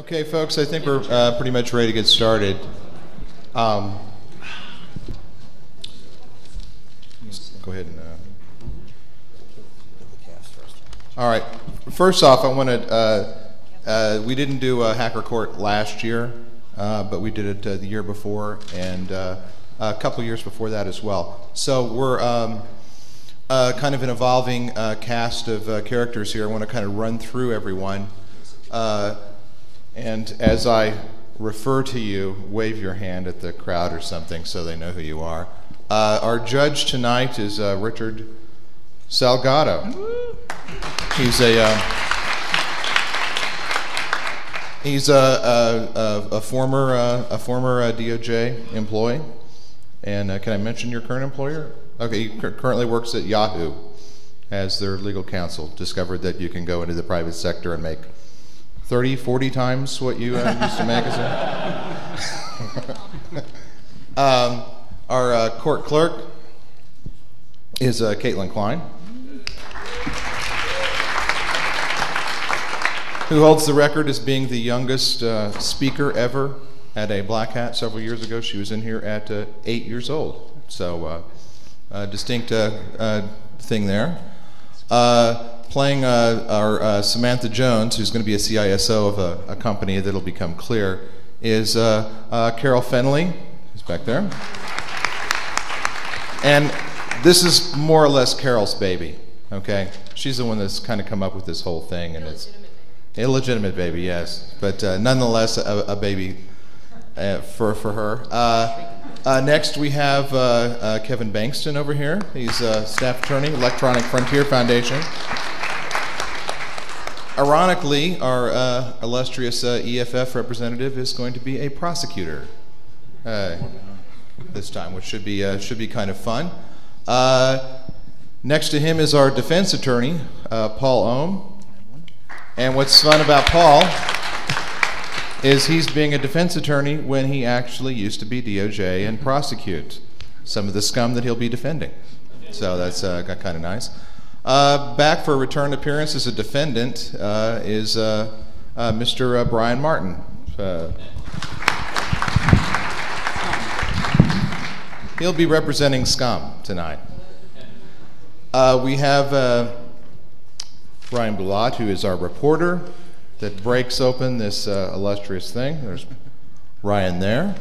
Okay, folks, I think we're uh, pretty much ready to get started. Um, go ahead and. Uh, all right. First off, I want to. Uh, uh, we didn't do a hacker court last year, uh, but we did it uh, the year before and a couple years before that as well. So we're um, kind of an evolving cast of characters here. I want to kind of run through everyone. Uh, and as I refer to you, wave your hand at the crowd or something so they know who you are. Uh, our judge tonight is uh, Richard Salgado. He's a. Uh, He's a, a, a, a former uh, a former uh, DOJ employee, and uh, can I mention your current employer? Okay, he cur- currently works at Yahoo as their legal counsel. Discovered that you can go into the private sector and make 30, 40 times what you uh, used to make a. um, our uh, court clerk is uh, Caitlin Klein. who holds the record as being the youngest uh, speaker ever at a black hat several years ago. She was in here at uh, eight years old. So, uh, a distinct thing there. Uh, playing our Samantha Jones, who's going to be a CISO of a, a company that'll become clear, is Carol Fennelly, who's back there. And this is more or less Carol's baby, okay? She's the one that's kind of come up with this whole thing, and it's Illegitimate baby, yes, but uh, nonetheless a, a baby uh, for for her. Uh, uh next, we have uh, uh, Kevin Bankston over here. He's a staff attorney, Electronic Frontier Foundation. Ironically, our uh, illustrious uh, EFF representative is going to be a prosecutor uh, this time, which should be should be kind of fun. next to him is our defense attorney, Paul Ohm. And what's fun about Paul is he's being a defense attorney when he actually used to be DOJ and prosecute some of the scum that he'll be defending. So that's uh, kind of nice. Uh, back for a return appearance as a defendant uh, is uh, uh, Mr. Uh, Brian Martin. he'll be representing scum tonight. we have Ryan Boulat, who is our reporter that breaks open this uh, illustrious thing. There's Ryan there.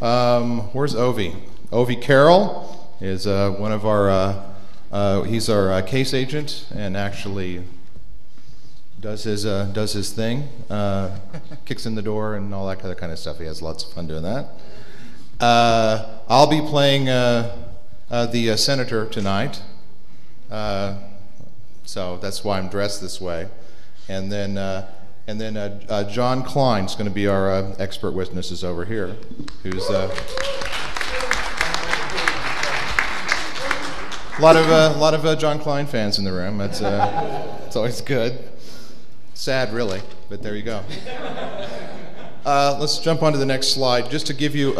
Um, where's Ovie? Ovie Carroll is uh, one of our, uh, uh he's our case agent and actually does his, does his thing, kicks in the door and all that kind of stuff. He has lots of fun doing that. I'll be playing the senator tonight. So that's why I'm dressed this way. And then, uh, and then uh, uh, John Klein is going to be our expert witnesses over here, who's a lot of a lot of John Klein fans in the room. That's it's always good. Sad, really, but there you go. let's jump on to the next slide, just to give you,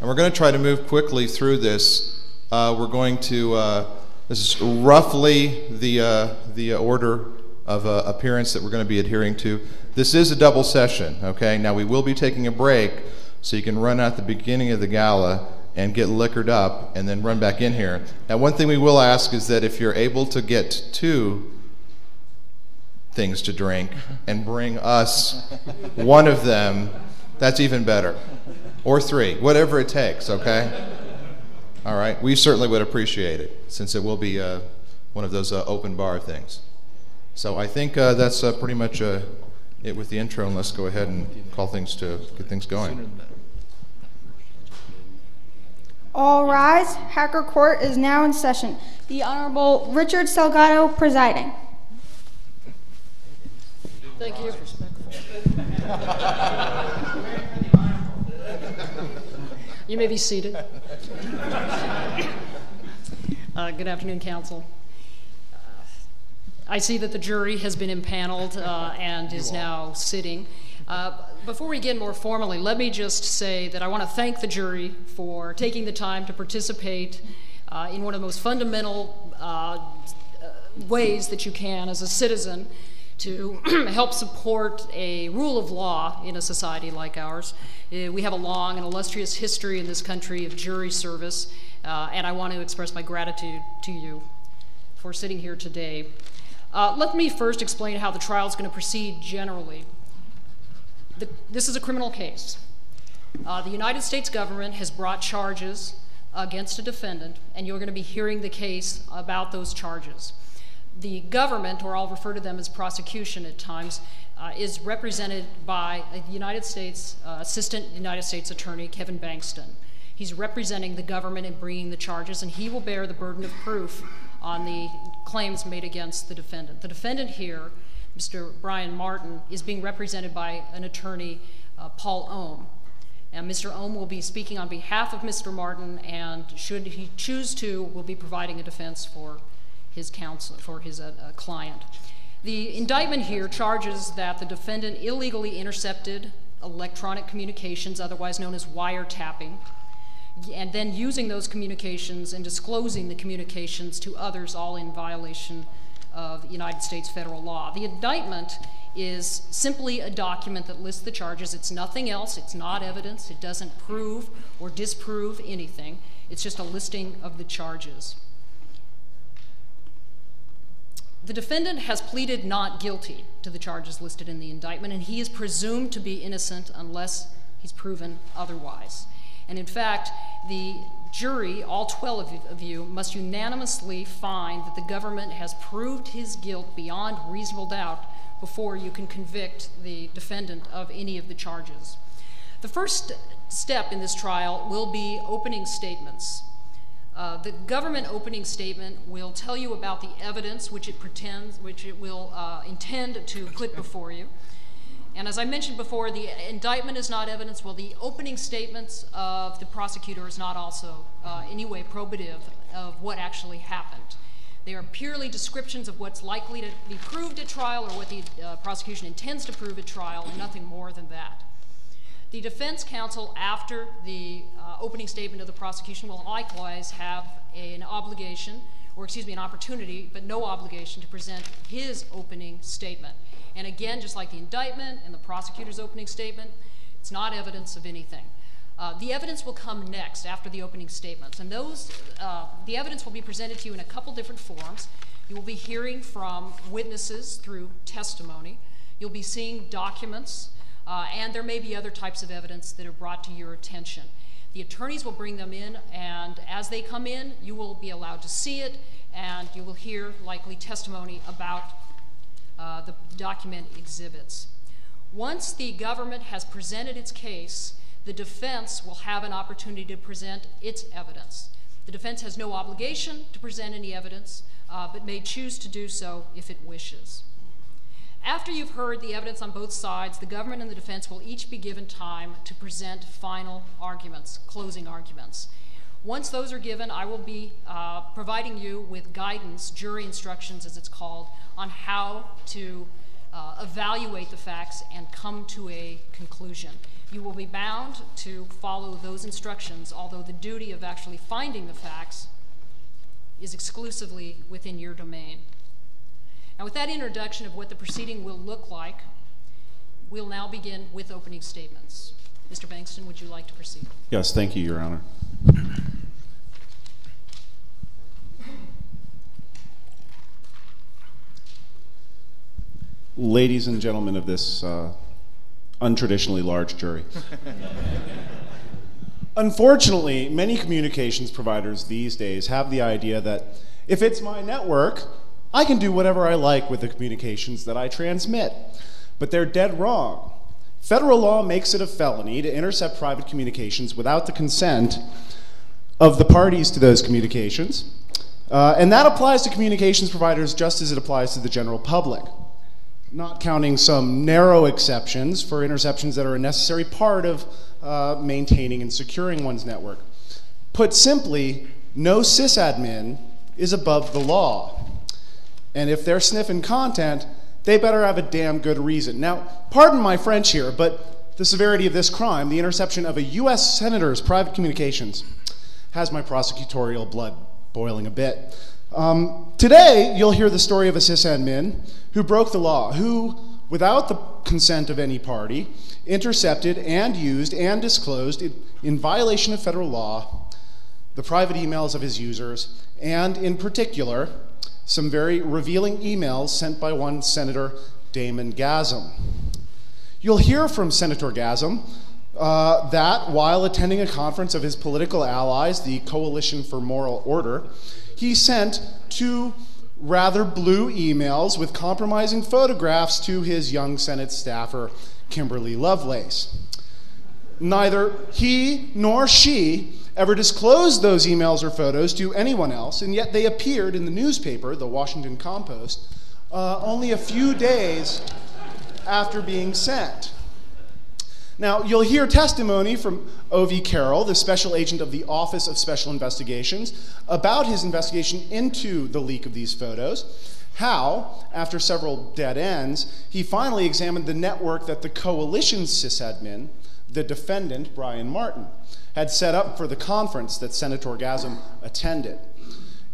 and we're going to try to move quickly through this. Uh, we're going to, uh, this is roughly the, uh, the order of uh, appearance that we're going to be adhering to. This is a double session, okay? Now we will be taking a break so you can run out the beginning of the gala and get liquored up and then run back in here. Now, one thing we will ask is that if you're able to get two things to drink and bring us one of them, that's even better. Or three, whatever it takes, okay? All right, we certainly would appreciate it since it will be uh, one of those uh, open bar things. So I think uh, that's uh, pretty much uh, it with the intro, and let's go ahead and call things to get things going. All rise. Hacker Court is now in session. The Honorable Richard Salgado presiding. Thank you. You may be seated. Uh, good afternoon, Council. Uh, I see that the jury has been impaneled uh, and is now sitting. Uh, before we begin more formally, let me just say that I want to thank the jury for taking the time to participate uh, in one of the most fundamental uh, ways that you can as a citizen to help support a rule of law in a society like ours. Uh, we have a long and illustrious history in this country of jury service, uh, and I want to express my gratitude to you for sitting here today. Uh, let me first explain how the trial is going to proceed generally. The, this is a criminal case. Uh, the United States government has brought charges against a defendant, and you're going to be hearing the case about those charges. The government, or I'll refer to them as prosecution at times, uh, is represented by a United States uh, Assistant United States Attorney Kevin Bankston. He's representing the government in bringing the charges, and he will bear the burden of proof on the claims made against the defendant. The defendant here, Mr. Brian Martin, is being represented by an attorney, uh, Paul Ohm. And Mr. Ohm will be speaking on behalf of Mr. Martin, and should he choose to, will be providing a defense for his counsel, for his uh, uh, client. The indictment here charges that the defendant illegally intercepted electronic communications, otherwise known as wiretapping, and then using those communications and disclosing the communications to others, all in violation of United States federal law. The indictment is simply a document that lists the charges. It's nothing else. It's not evidence. It doesn't prove or disprove anything. It's just a listing of the charges. The defendant has pleaded not guilty to the charges listed in the indictment, and he is presumed to be innocent unless he's proven otherwise. And in fact, the jury, all 12 of you, must unanimously find that the government has proved his guilt beyond reasonable doubt before you can convict the defendant of any of the charges. The first step in this trial will be opening statements. Uh, the government opening statement will tell you about the evidence which it pretends, which it will uh, intend to put before you. And as I mentioned before, the indictment is not evidence. Well, the opening statements of the prosecutor is not also uh, any way probative of what actually happened. They are purely descriptions of what's likely to be proved at trial or what the uh, prosecution intends to prove at trial, and nothing more than that. The defense counsel, after the uh, opening statement of the prosecution, will likewise have an obligation, or excuse me, an opportunity, but no obligation to present his opening statement. And again, just like the indictment and the prosecutor's opening statement, it's not evidence of anything. Uh, the evidence will come next after the opening statements, and those, uh, the evidence will be presented to you in a couple different forms. You will be hearing from witnesses through testimony. You'll be seeing documents, uh, and there may be other types of evidence that are brought to your attention. The attorneys will bring them in, and as they come in, you will be allowed to see it, and you will hear likely testimony about uh, the document exhibits. Once the government has presented its case, the defense will have an opportunity to present its evidence. The defense has no obligation to present any evidence, uh, but may choose to do so if it wishes. After you've heard the evidence on both sides, the government and the defense will each be given time to present final arguments, closing arguments. Once those are given, I will be uh, providing you with guidance, jury instructions as it's called, on how to uh, evaluate the facts and come to a conclusion. You will be bound to follow those instructions, although the duty of actually finding the facts is exclusively within your domain. Now, with that introduction of what the proceeding will look like, we'll now begin with opening statements. Mr. Bankston, would you like to proceed? Yes, thank you, Your Honor. Ladies and gentlemen of this uh, untraditionally large jury. Unfortunately, many communications providers these days have the idea that if it's my network, I can do whatever I like with the communications that I transmit. But they're dead wrong. Federal law makes it a felony to intercept private communications without the consent of the parties to those communications. Uh, and that applies to communications providers just as it applies to the general public, not counting some narrow exceptions for interceptions that are a necessary part of uh, maintaining and securing one's network. Put simply, no sysadmin is above the law. And if they're sniffing content, they better have a damn good reason. Now, pardon my French here, but the severity of this crime, the interception of a U.S. senator's private communications, has my prosecutorial blood boiling a bit. Um, today, you'll hear the story of a sysadmin who broke the law, who, without the consent of any party, intercepted and used and disclosed, in, in violation of federal law, the private emails of his users, and in particular, some very revealing emails sent by one Senator Damon Gasm. You'll hear from Senator Gasm uh, that while attending a conference of his political allies, the Coalition for Moral Order, he sent two rather blue emails with compromising photographs to his young Senate staffer, Kimberly Lovelace. Neither he nor she ever disclosed those emails or photos to anyone else, and yet they appeared in the newspaper, the Washington Compost, uh, only a few days after being sent. Now, you'll hear testimony from Ovie Carroll, the special agent of the Office of Special Investigations, about his investigation into the leak of these photos. How, after several dead ends, he finally examined the network that the coalition's sysadmin, the defendant, Brian Martin, had set up for the conference that Senator Gasm attended.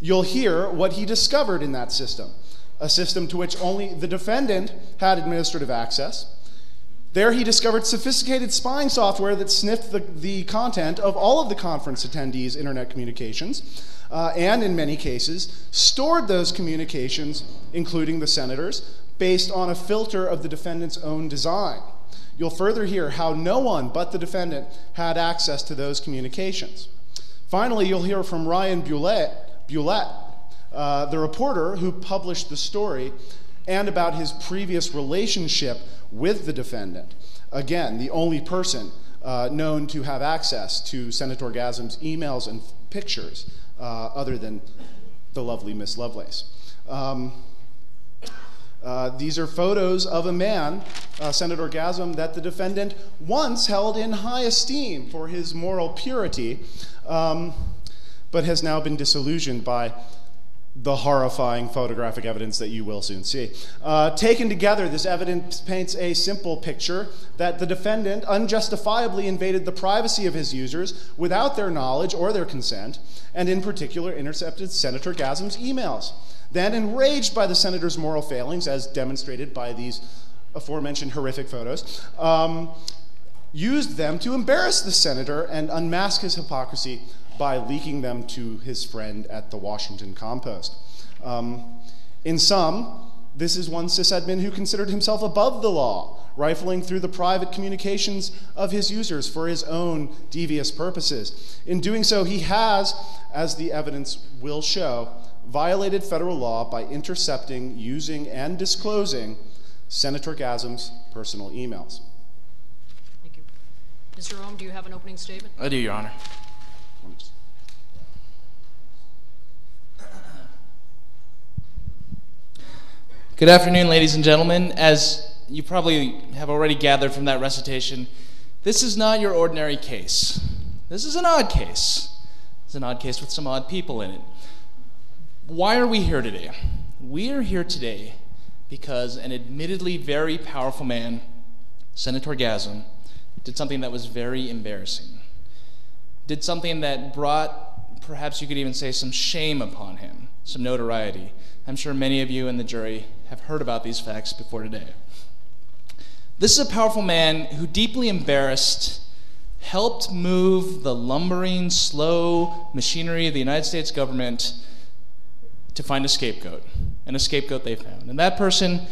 You'll hear what he discovered in that system, a system to which only the defendant had administrative access there he discovered sophisticated spying software that sniffed the, the content of all of the conference attendees' internet communications, uh, and in many cases, stored those communications, including the senators, based on a filter of the defendant's own design. You'll further hear how no one but the defendant had access to those communications. Finally, you'll hear from Ryan Bulette, uh, the reporter who published the story, and about his previous relationship with the defendant. Again, the only person uh, known to have access to Senator Gasm's emails and pictures, uh, other than the lovely Miss Lovelace. Um, uh, these are photos of a man, uh, Senator Gasm, that the defendant once held in high esteem for his moral purity, um, but has now been disillusioned by the horrifying photographic evidence that you will soon see. Uh, taken together, this evidence paints a simple picture that the defendant unjustifiably invaded the privacy of his users without their knowledge or their consent, and in particular intercepted Senator Gasm's emails. Then, enraged by the senator's moral failings, as demonstrated by these aforementioned horrific photos, um, used them to embarrass the senator and unmask his hypocrisy by leaking them to his friend at the Washington Compost. Um, in sum, this is one sysadmin who considered himself above the law, rifling through the private communications of his users for his own devious purposes. In doing so, he has, as the evidence will show, violated federal law by intercepting, using, and disclosing Senator Gasm's personal emails. Thank you. Mr. Ohm, do you have an opening statement? I do, Your Honor. Good afternoon, ladies and gentlemen. As you probably have already gathered from that recitation, this is not your ordinary case. This is an odd case. It's an odd case with some odd people in it. Why are we here today? We are here today because an admittedly very powerful man, Senator Gasm, did something that was very embarrassing. Did something that brought, perhaps you could even say, some shame upon him, some notoriety. I'm sure many of you in the jury have heard about these facts before today. This is a powerful man who, deeply embarrassed, helped move the lumbering, slow machinery of the United States government to find a scapegoat, and a scapegoat they found. And that person